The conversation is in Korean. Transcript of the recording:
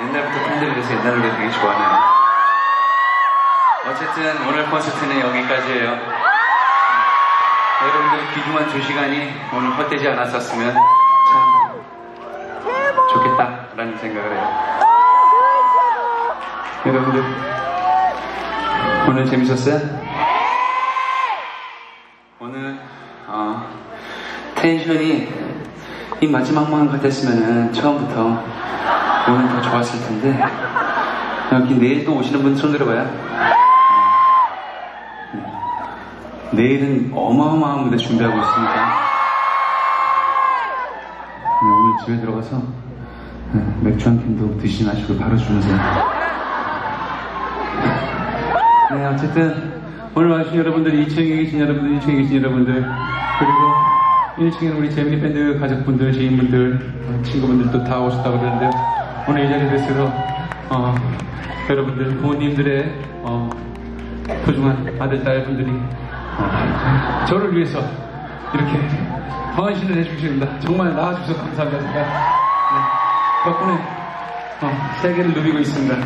옛날부터 팬들이 그래서 옛날 노래 되게 좋아하네요. 어쨌든 오늘 콘서트는 여기까지예요. 여러분들 귀중한 두 시간이 오늘 헛되지 않았었으면 참 좋겠다라는 생각을 해요. 아, 그렇죠. 여러분들 오늘 재밌었어요? 오늘 어, 텐션이 이 마지막만 같았으면 처음부터 오늘 더 좋았을 텐데 여기 내일 또 오시는 분 손 들어봐요. 네. 내일은 어마어마한 무대 준비하고 있으니까 네, 오늘 집에 들어가서 네, 맥주 한 캔도 드시지 마시고 바로 주무세요. 네, 어쨌든 오늘 와주신 여러분들, 2층에 계신 여러분들, 1층에 계신 여러분들, 그리고 1층에는 우리 재미니 밴드 가족분들, 지인분들, 어, 친구분들도 다 오셨다고 그러는데 오늘 이 자리에 뵈서 어, 여러분들, 부모님들의 어, 소중한 아들, 딸분들이 어, 저를 위해서 이렇게 헌신을 해주십니다. 정말 나와주셔서 감사합니다. 네, 덕분에 어, 세계를 누비고 있습니다.